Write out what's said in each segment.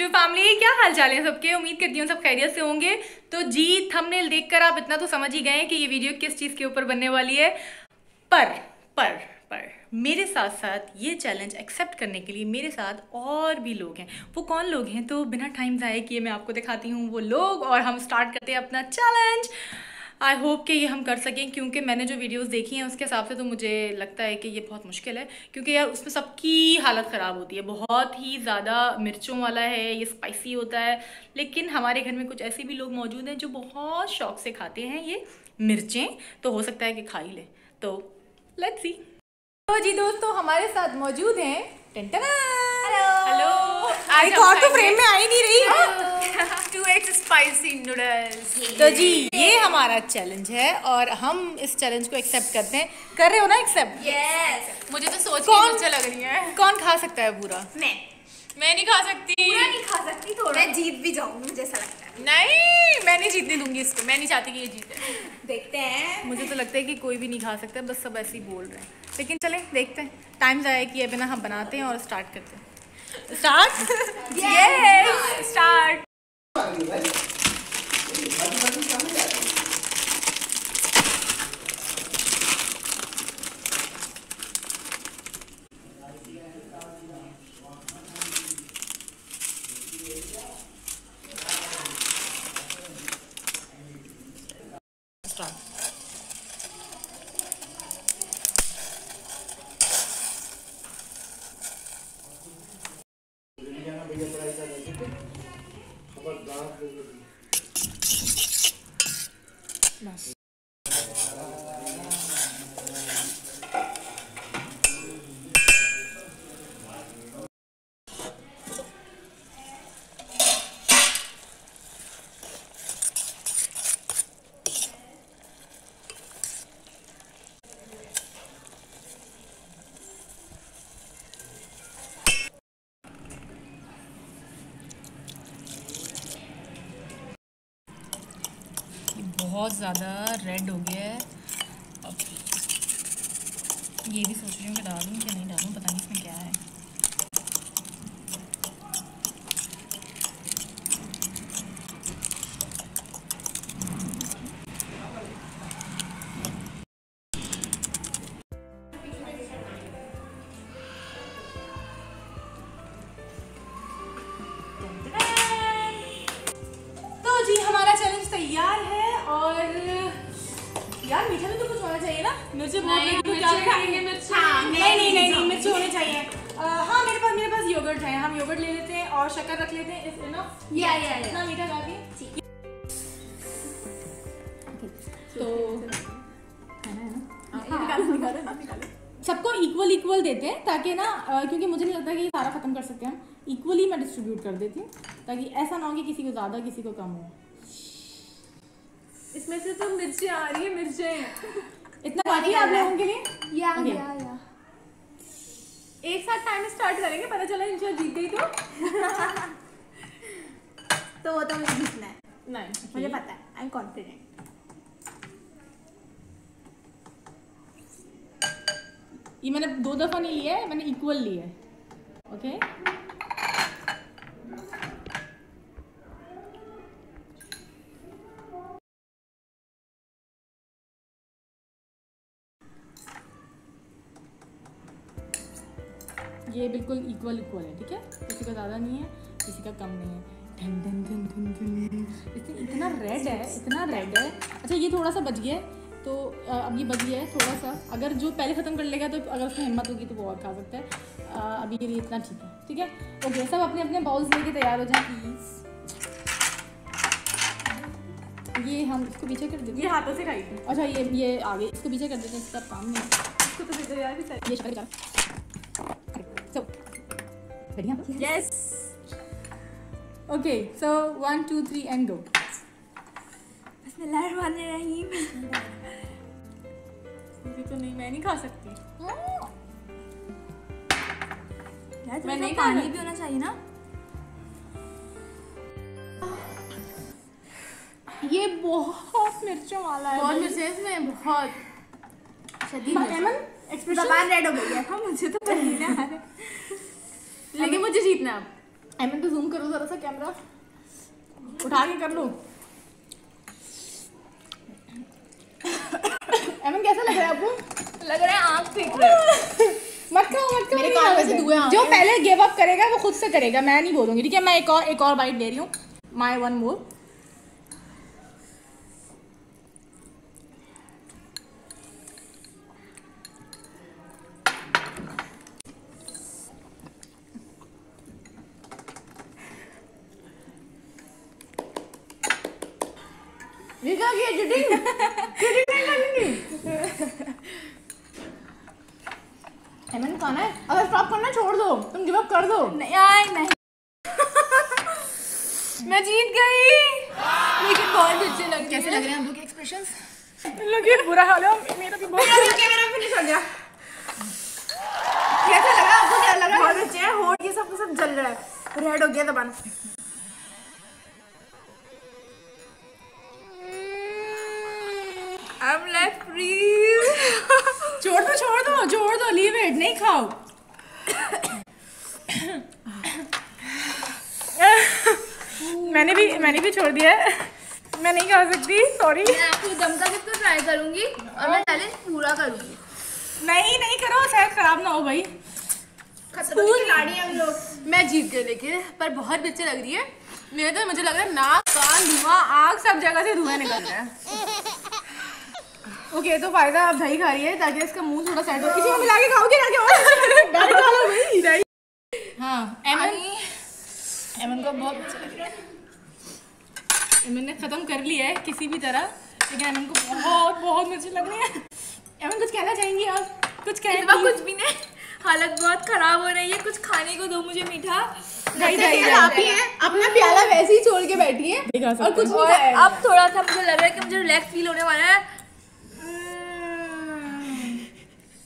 YouTube family, क्या हाल चाल है सबके? उम्मीद करती हूँ सब खैरियत से होंगे। तो जी थंबनेल देखकर आप इतना तो समझ ही गए कि ये वीडियो किस चीज़ के ऊपर बनने वाली है। पर पर पर, मेरे साथ साथ ये चैलेंज एक्सेप्ट करने के लिए मेरे साथ और भी लोग हैं। वो कौन लोग हैं? तो बिना टाइम ज़ाय किए मैं आपको दिखाती हूँ। वो लोग और हम स्टार्ट करते हैं अपना चैलेंज आई होप कि ये हम कर सकें क्योंकि मैंने जो वीडियोस देखी हैं उसके हिसाब से तो मुझे लगता है कि ये बहुत मुश्किल है। क्योंकि यार उसमें सबकी हालत ख़राब होती है। बहुत ही ज़्यादा मिर्चों वाला है ये स्पाइसी होता है। लेकिन हमारे घर में कुछ ऐसे भी लोग मौजूद हैं जो बहुत शौक से खाते हैं ये मिर्चें तो हो सकता है कि खा ही लें। तो लेट्स सी तो जी दोस्तों हमारे साथ मौजूद हैं। हेलो हेलो आई थॉट तो फ्रेम में आई नहीं रही। टू एक्स स्पाइसी नूडल्स तो जी ये हमारा चैलेंज है और हम इस चैलेंज को एक्सेप्ट करते हैं। कर रहे हो ना एक्सेप्ट यस मुझे तो सोच कौन- के अच्छा लग रही है। कौन खा सकता है पूरा? मैं। मैं नहीं खा सकती। पूरा नहीं खा सकती थोड़ा। मैं जीत भी जाऊँगी मुझे ऐसा लगता है। नहीं मैं नहीं जीतने दूँगी इसको। मैं नहीं चाहती कि ये जीते। देखते हैं। मुझे तो लगता है कि कोई भी नहीं खा सकता बस सब ऐसे ही बोल रहे हैं। लेकिन चले देखते हैं। टाइम ज़ाया किए बिना हम बनाते हैं और स्टार्ट करते हैं। Start yes start 45. बहुत ज़्यादा रेड हो गया है। अब ये भी सोच रही हूँ कि डालूँ कि नहीं डालूँ, पता नहीं इसमें क्या है। तो हमारा तैयार है। और यार मीठा में तो कुछ होना चाहिए ना? मिर्ची बहुत नहीं, मिर्ची। हाँ, नहीं, नहीं नहीं मिर्ची। होनी चाहिए। हाँ मेरे पास मेरे पास योगर्ट है हम योगर्ट ले लेते हैं और शक्कर रख लेते हैं इस इनफ या या इतना मीठा खा के। तो सबको इक्वल इक्वल देते हैं ताकि ना क्योंकि मुझे नहीं लगता कि सारा खत्म कर सकते हम इक्वली मैं डिस्ट्रीब्यूट कर देती हूँ ताकि ऐसा ना हो कि किसी को ज़्यादा किसी को कम हो। इसमें से तो मिर्ची आ रही है मिर्चें। इतना है आप लोगों के लिए? या Okay. या या। एक साथ टाइम स्टार्ट करेंगे पता चला इंशाल्लाह जीत गई तो। तो वो तो मुझे जीतना है। नहीं मुझे पता है आई एम कॉन्फिडेंट ये मैंने दो दफ़ा नहीं लिया है मैंने इक्वल लिया है। ओके ये बिल्कुल इक्वल इक्वल है ठीक है? किसी का ज़्यादा नहीं है किसी का कम नहीं है। धन धन धन धन धन इतना रेड है इतना रेड है। अच्छा ये थोड़ा सा बच गया है तो अब ये बच गया है थोड़ा सा। अगर जो पहले ख़त्म कर लेगा तो अगर उसमें हिम्मत होगी तो वो और खा सकता है। अभी ये लिए इतना ठीक है ठीक है? ओके सब अपने अपने बाउल्स लेके तैयार हो जाए प्लीज़ ये हम इसको पीछे कर देते हैं। ये हाथों से खाई अच्छा ये ये आगे इसको पीछे कर देते हैं इसका काम नहीं इसको तो ये बढ़िया yes okay so one two three and go बिस्मिल्लाहिर्रहमानिर्रहीम मुझे तो नहीं मैं नहीं खा सकती। यार मैं मैं नहीं पानी भी होना चाहिए ना। ये बहुत मिर्चों वाला है बहुत मिर्ची इसमें बहुत। शदीद एमन जबान रेड हो गई है। हाँ मुझे तो पहले आ लेकिन मुझे जीतना है। अब एमन तो जूम करो जरा सा कैमरा उठा के कर लो। एमन कैसा लग रहा है आपको? लग रहा है आँख फेंक रहे हो। मत खाओ मत खाओ मेरे कान में से धुएँ जो। पहले गिव अप करेगा वो खुद से करेगा। मैं नहीं बोलूँगी ठीक है? मैं एक और एक और बाइट ले रही हूँ। माई वन मोर ये क्या किया चिटिंग चिटिंग नहीं करनी हेमन खाना है अगर स्टॉप करना छोड़ दो। तुम गिव अप कर दो। नहीं आए नहीं। मैं जीत गई। लेकिन बहुत अच्छे लग कैसे लग रहे हैं हम लोग के एक्सप्रेशंस लगे बुरा हाल है। मेरा भी बहुत मेरा कैमरा फिनिश हो गया। कैसा लगा? आपको क्या लगा? बहुत अच्छे है। होठ ये सब सब जल रहा है। रेड हो गया दबान। Freeze. छोड़ दो छोड़ दो छोड़ दो लीव इट नहीं खाओ। मैंने भी मैंने भी छोड़ दिया है। मैं नहीं खा सकती सॉरी मैं आपको दम का सबको ट्राई करूँगी और मैं चैलेंज पूरा करूँगी। नहीं नहीं करो सेहत खराब ना हो भाई। हम लोग। मैं जीत गई लेकिन पर बहुत अच्छी लग रही है। मेरे तो मुझे लग रहा है नाक कान धुआँ आग सब जगह से धुआँ निकल रहा है। ओके तो फ़ायदा आप दही खा रही है ताकि इसका मुँह थोड़ा सेट हो। इसी में मिला के खाओगे ना क्या डायरेक्ट खा लो भाई। दही। हाँ एमन एमन को बहुत अच्छा लग रहा एमन ने खत्म कर लिया है किसी भी तरह लेकिन एमन को बहुत बहुत मिर्ची लग रही है। एमन कुछ कहना चाहेंगी आप? कुछ कहना कुछ भी नहीं। हालत बहुत खराब हो रही है। कुछ खाने को दो मुझे मीठा। दही दही आप ही हैं। अपना प्याला वैसे ही छोड़ के बैठी है। और कुछ नहीं खाया अब थोड़ा सा मुझे लग रहा है कि मुझे रिलैक्स फील होने वाला है।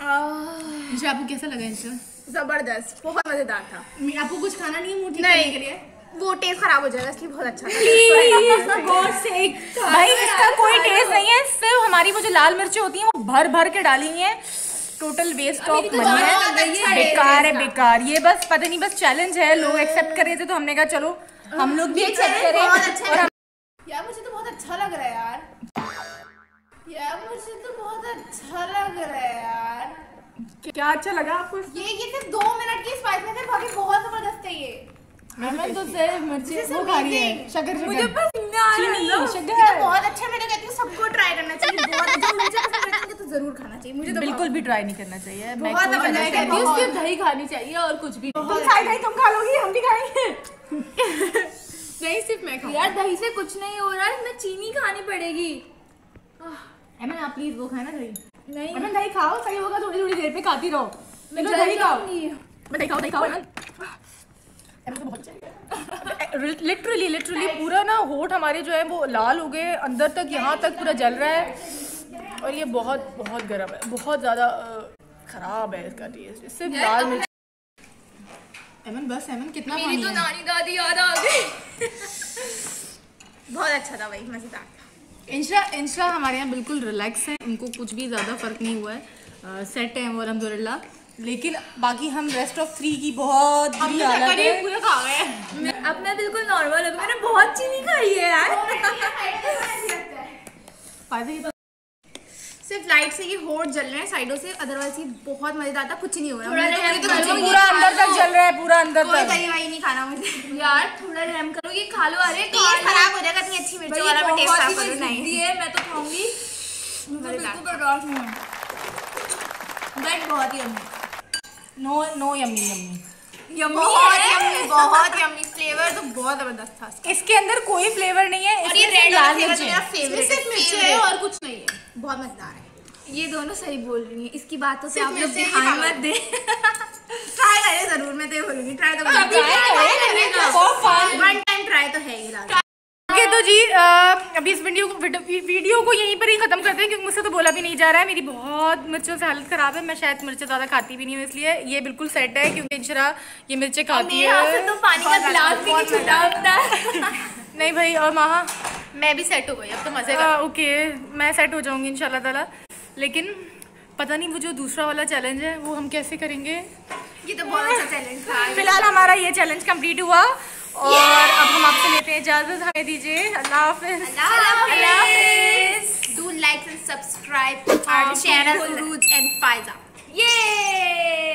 इंशा आपको कैसा लगा इंशा ज़बरदस्त बहुत मज़ेदार था। आपको कुछ खाना नहीं है मुँह नहीं। के लिए? वो टेस्ट खराब हो जाएगा इसलिए बहुत अच्छा भाई इसका कोई टेस्ट नहीं है सिर्फ़ हमारी वो जो लाल मिर्ची होती हैं वो भर भर के डाली हुई हैं। टोटल वेस्ट ऑफ़ तो मनी है। बेकार है बेकार। ये बस पता नहीं बस चैलेंज है। लोग एक्सेप्ट कर रहे थे तो हमने कहा चलो हम लोग भी एक्सेप्ट करें अच्छा और यार मुझे तो बहुत अच्छा लग रहा है यार। यार मुझे तो बहुत अच्छा लग रहा है यार। क्या अच्छा लगा आपको? ये ये सिर्फ़ दो मिनट की स्पाइस में थे बाकी बहुत ज़बरदस्त है ये। एमन तो सिर्फ़ मिर्ची वो खा रही है. शक्कर मुझे शक्कर रहा है चीनी, शक्कर। तो बहुत अच्छा मैं तो कहती हूँ सबको ट्राई करना चाहिए। बहुत अच्छा मुझे पसंद है मुझे तो ज़रूर खाना चाहिए। मुझे तो बिल्कुल भी ट्राई नहीं करना चाहिए। मैं बहुत कोई ज़बरदस्त suggest है। सिर्फ़ दही खानी चाहिए और कुछ भी। तुम खाई खाई तुम खा लोगी हम भी खाएँगे। नहीं सिर्फ़ मैं यार दही से कुछ नहीं हो रहा है इसमें चीनी खानी पड़ेगी। एमन आप प्लीज़ वो खाए ना दही नहीं। एमन दही खाओ सही होगा थोड़ी थोड़ी देर पे खाती रहो। मैं जल्द दही खाओ। खाऊँगी। दही खाओ दही खाओ। चाहिए लिटरली लिटरली पूरा ना होठ हमारे जो है वो लाल हो गए अंदर तक यहाँ तक पूरा जल रहा है। और ये बहुत बहुत गर्म है। बहुत ज़्यादा खराब है इसका टेस्ट सिर्फ़ लाल मिर्च एमन बस एमन कितना मेरी तो नानी दादी याद आ गई। बहुत अच्छा था भाई मज़ेदार था। इंशा इंशा हमारे यहाँ बिल्कुल रिलैक्स है। उनको कुछ भी ज़्यादा फ़र्क नहीं हुआ है। सेट है वो अलहमदिल्ला लेकिन बाकी हम रेस्ट ऑफ़ थ्री की बहुत बुरी हालत है। पूरा खा गए अब मैं बिल्कुल नॉर्मल हूँ। मैंने बहुत चीनी खाई है यार। फ़ायदा सिर्फ़ लाइट से ये होठ जल रहे हैं साइडों से अदरवाइज़ ये बहुत मज़ेदार था कुछ नहीं हो रहा तो- तो नहीं पूरा अंदर तक जल रहा है पूरा अंदर कोई तक। दही वही नहीं खाना मुझे। यार थोड़ा रहम करो ये खा लो अरे टेस्ट खराब हो जाएगा इतनी अच्छी मिर्ची वाला मैं टेस्ट खराब करूँ नहीं। है मैं तो खाऊँगी। मुझे बिल्कुल बर्दाश्त नहीं है बट बहुत ही अम्मी no no yummy yummy yummy बहुत यम्मी बहुत यम्मी फ्लेवर तो बहुत ज़बरदस्त था इसके अंदर कोई फ्लेवर नहीं है और ये रेड लाल लाल मिर्च मिर्च मेरा फेवरेट सिर्फ़ मिर्ची है और कुछ नहीं है। बहुत मज़ेदार है। ये दोनों सही बोल रही हैं। इसकी बातों से आप लोग ध्यान मत दें। ट्राई करें ज़रूर मैं तो ये बोलूँगी। ट्राई तो बहुत fun. वन टाइम ट्राई तो है ही ओके तो जी अभी इस वीडियो को वीडियो- को यहीं पर ही ख़त्म करते हैं क्योंकि मुझसे तो बोला भी नहीं जा रहा है। मेरी बहुत मिर्चों से हालत ख़राब है। मैं शायद मिर्चें ज़्यादा खाती भी नहीं हूँ इसलिए ये बिल्कुल सेट है क्योंकि इंशरा ये मिर्चें खाती है। तो पानी का गिलास भी नहीं छूटा अपना नहीं भाई और माहा मैं भी सेट हो गई अब तो मज़े अ, ओके मैं सेट हो जाऊँगी इंशाल्लाह ताला। लेकिन पता नहीं वो जो दूसरा वाला चैलेंज है वो हम कैसे करेंगे? ये तो बहुत अच्छा चैलेंज था। फ़िलहाल हमारा ये चैलेंज कंप्लीट हुआ। और अब हम आपसे लेते हैं इजाज़त हमें दीजिए। अल्लाह हाफिज। Do like and subscribe Uruj and Faiza. Yay!